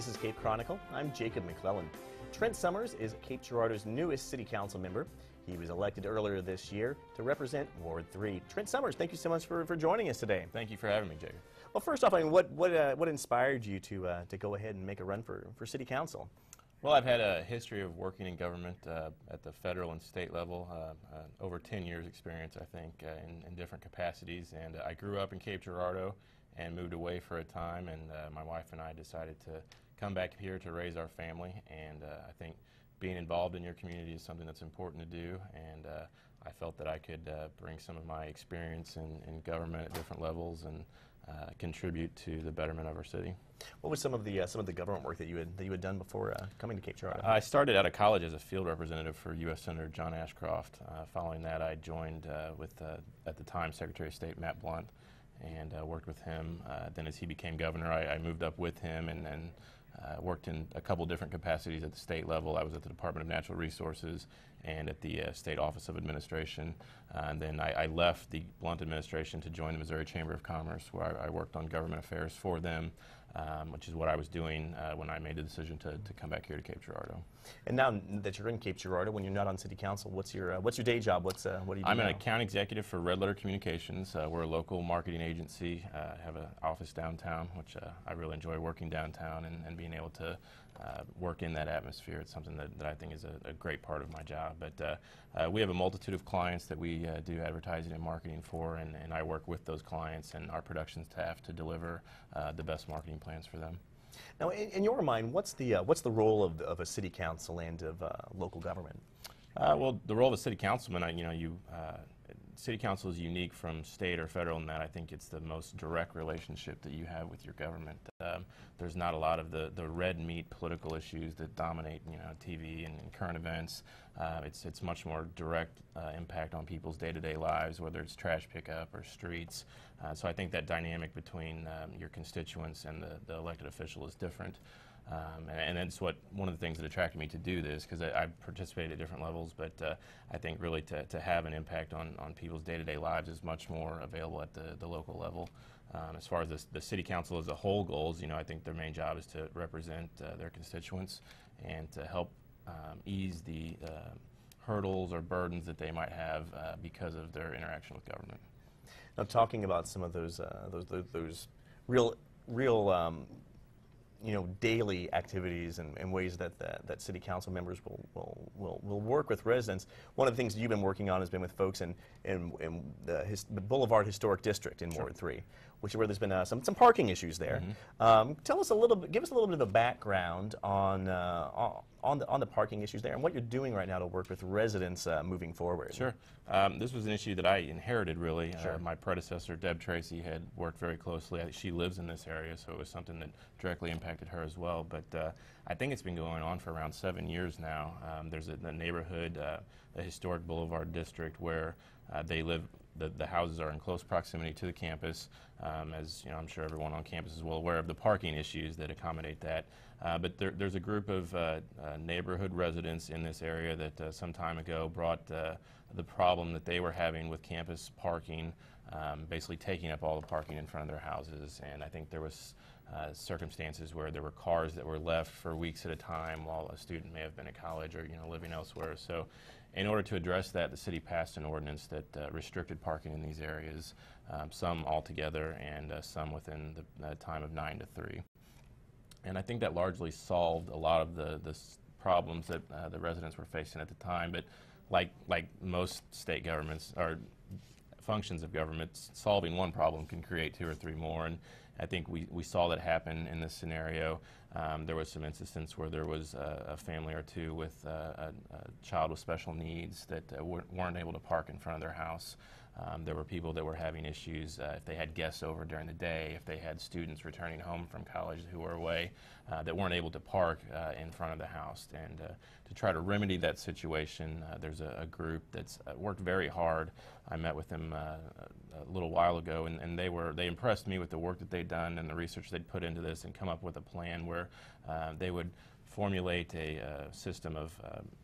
This is Cape Chronicle. I'm Jacob McClellan. Trent Summers is Cape Girardeau's newest city council member. He was elected earlier this year to represent Ward 3. Trent Summers, thank you so much for, for joining us today. Thank you for having me, Jacob. Well, first off, I mean, what, what, uh, what inspired you to, uh, to go ahead and make a run for, for city council? Well, I've had a history of working in government uh, at the federal and state level, uh, uh, over 10 years experience, I think, uh, in, in, different capacities. And I grew up in Cape Girardeau and moved away for a time, and my wife and I decided to come back here to raise our family. And I think being involved in your community is something that's important to do, and uh, I felt that I could uh, bring some of my experience in, in government at different levels and uh, contribute to the betterment of our city. What was some of the uh, some of the government work that you had that you had done before uh, coming to Cape Girardeau? I started out of college as a field representative for U.S. Senator John Ashcroft. Uh, following that, I joined with at the time Secretary of State Matt Blunt and worked with him. then, as he became governor, I, I moved up with him and. and uh, worked in a couple different capacities at the state level. I was at the Department of Natural Resources and at the uh, State Office of Administration. Uh, and then I, I, left the Blunt administration to join the Missouri Chamber of Commerce, where I, I worked on government affairs for them um, which is what I was doing uh, when I made the decision to, to come back here to Cape Girardeau. And now that you're in Cape Girardeau, when you're not on City Council, what's your uh, what's your day job? What's uh, what do you do I'm now? an account executive for Red Letter Communications. Uh, we're a local marketing agency. Uh, have an office downtown, which uh, I really enjoy working downtown and, and being able to uh, work in that atmosphere. It's something that, that I think is a, a great part of my job. But uh, uh, we have a multitude of clients that we uh, do advertising and marketing for, and, and I work with those clients and our production staff to deliver the best marketing plans for them. Now, in, in your mind, what's the uh, what's the role of, of a city council and of uh, local government? Uh, well, the role of a city councilman, I, you know, you uh, city council is unique from state or federal in that I think it's the most direct relationship that you have with your government. Um, there's not a lot of the, the red meat political issues that dominate, you know, TV and, and current events. Uh, it's it's much more direct uh, impact on people's day-to-day lives, whether it's trash pickup or streets. Uh, so I think that dynamic between um, your constituents and the, the elected official is different. Um, and, and that's what one of the things that attracted me to do this because I've participated at different levels, but uh, I think really to, to have an impact on, on people's day-to-day lives is much more available at the, the local level. Um, as far as the, the, city council as a whole goals, you know, I think their main job is to represent uh, their constituents and to help um, ease the uh, hurdles or burdens that they might have uh, because of their interaction with government. Now, talking about some of those uh, those, those, those real real um, you know, daily activities and, and ways that, that, that, city council members will, will, will, will work with residents. One of the things you've been working on has been with folks in, in, in the, his, the, Boulevard Historic District in sure. Ward 3, which is where there's been uh, some, some parking issues there. Mm -hmm. um, tell us a little bit, give us a little bit of a background on, uh, on the, on the parking issues there and what you're doing right now to work with residents uh, moving forward. Sure. Um, this was an issue that I inherited really. Uh, sure. My predecessor, Deb Tracy, had worked very closely. She lives in this area, so it was something that directly impacted her as well. But uh, I think it's been going on for around seven years now. Um, there's a, a neighborhood, uh, a historic boulevard district where uh, they live the, the houses are in close proximity to the campus. Um, as you know, I'm sure everyone on campus is well aware of the parking issues that accommodate that. Uh, but there, there's a group of uh, uh, neighborhood residents in this area that uh, some time ago brought uh, the problem that they were having with campus parking, um, basically taking up all the parking in front of their houses. And I think there was uh, circumstances where there were cars that were left for weeks at a time while a student may have been at college or you know living elsewhere. So in order to address that, the city passed an ordinance that uh, restricted parking in these areas, um, some altogether and uh, some within the time of 9 to 3. And I think that largely solved a lot of the, the problems that uh, the residents were facing at the time. But like, like most state governments or functions of government, solving one problem can create two or three more. And I think we, we saw that happen in this scenario. Um, there was some instances where there was a, a family or two with uh, a, a, child with special needs that uh, weren't able to park in front of their house. Um, there were people that were having issues uh, if they had guests over during the day, if they had students returning home from college who were away uh, that weren't able to park uh, in front of the house. And uh, to try to remedy that situation, uh, there's a, a, group that's uh, worked very hard. I met with them a little while ago, and, and, they were they impressed me with the work that they'd done and the research they'd put into this, and come up with a plan where they would formulate a system of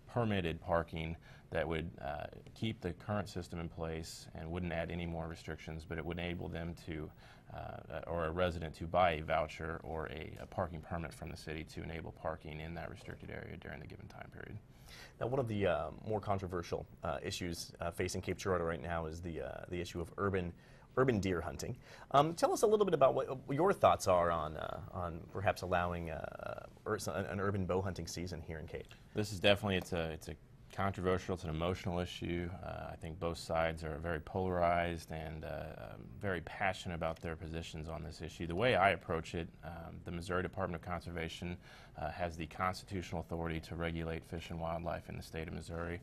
permitted parking that would uh, keep the current system in place and wouldn't add any more restrictions, but it would enable them to uh, or a resident to buy a voucher or a, a parking permit from the city to enable parking in that restricted area during the given time period. Now, one of the uh, more controversial uh, issues uh, facing Cape Girardeau right now is the uh, the issue of urban urban deer hunting. Um, tell us a little bit about what your thoughts are on uh, on perhaps allowing uh, an urban bow hunting season here in Cape. This is definitely it's a it's a controversial. It's an emotional issue. Uh, I think both sides are very polarized and uh, um, very passionate about their positions on this issue. The way I approach it, um, the Missouri Department of Conservation uh, has the constitutional authority to regulate fish and wildlife in the state of Missouri.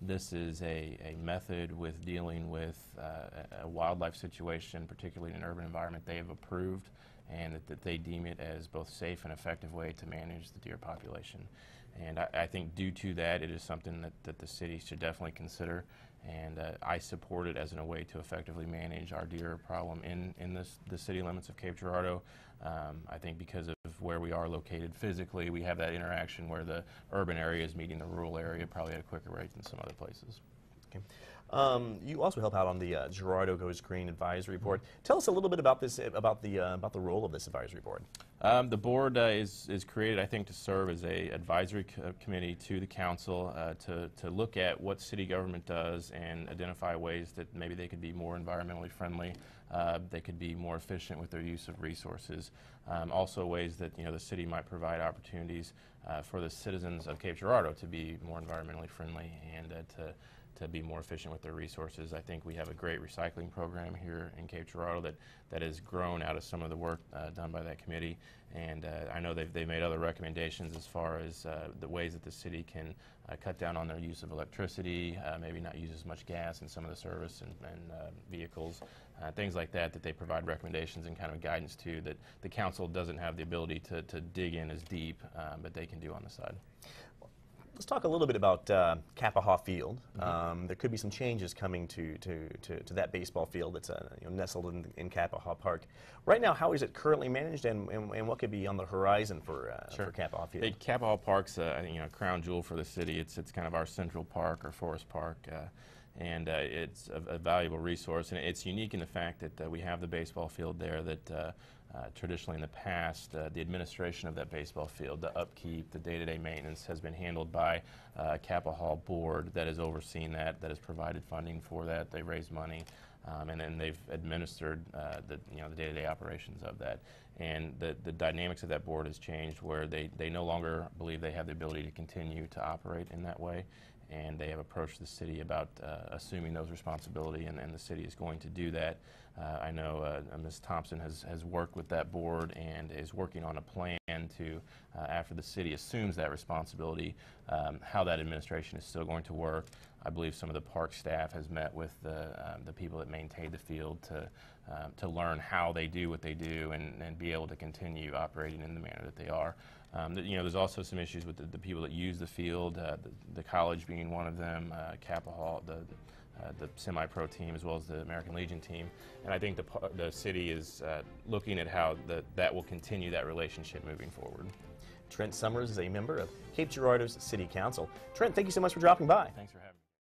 This is a, a method with dealing with uh, a wildlife situation, particularly in an urban environment, they have approved and that, that they deem it as both safe and effective way to manage the deer population. And I, I think due to that, it is something that, that the city should definitely consider. And uh, I support it as in a way to effectively manage our deer problem in, in this, the city limits of Cape Girardeau. Um, I think because of where we are located physically, we have that interaction where the urban area is meeting the rural area probably at a quicker rate than some other places. Okay. Um, you also help out on the uh, Girardeau Goes Green Advisory Board. Tell us a little bit about this, about the uh, about the role of this advisory board. Um, the board uh, is is created, I think, to serve as a advisory co committee to the council uh, to to look at what city government does and identify ways that maybe they could be more environmentally friendly. Uh, they could be more efficient with their use of resources. Um, also, ways that you know the city might provide opportunities uh, for the citizens of Cape Girardeau to be more environmentally friendly and uh, to to be more efficient with their resources. I think we have a great recycling program here in Cape Girardeau that, that has grown out of some of the work uh, done by that committee. And uh, I know they've, they've made other recommendations as far as uh, the ways that the city can uh, cut down on their use of electricity, uh, maybe not use as much gas in some of the service and, and uh, vehicles, things like that, that they provide recommendations and kind of guidance to that the council doesn't have the ability to, to dig in as deep, but they can do on the side. Let's talk a little bit about uh, Capaha Field. Mm -hmm. um, there could be some changes coming to, to, to, to that baseball field that's uh, you know, nestled in, in Capaha Park. Right now, how is it currently managed, and, and, and what could be on the horizon for, uh, sure. for Capaha Field? Hey, Capaha Park's a you know, crown jewel for the city. It's, it's kind of our central park or forest park uh, and uh, it's a, a, valuable resource. And it's unique in the fact that uh, we have the baseball field there that uh, traditionally in the past, uh, the administration of that baseball field, the upkeep, the day-to-day maintenance has been handled by uh, Capaha board that has overseen that, that has provided funding for that. They raise money. Um, and then they've administered uh, the you know the day-to-day operations of that. And the, the dynamics of that board has changed where they, they no longer believe they have the ability to continue to operate in that way. And they have approached the city about uh, assuming those responsibility, and, and the city is going to do that. Uh, I know uh, Ms. Thompson has, has worked with that board and is working on a plan to, uh, after the city assumes that responsibility, um, how that administration is still going to work. I believe some of the park staff has met with the, um, the people that maintain the field to, um, to learn how they do what they do and, and be able to continue operating in the manner that they are. Um, the, you know, there's also some issues with the, the people that use the field, uh, the, the, college being one of them, uh, Capaha, the, uh, the semi-pro team as well as the American Legion team. And I think the, the city is uh, looking at how the, that will continue that relationship moving forward. Trent Summers is a member of Cape Girardeau's City Council. Trent, thank you so much for dropping by. Thanks for having me.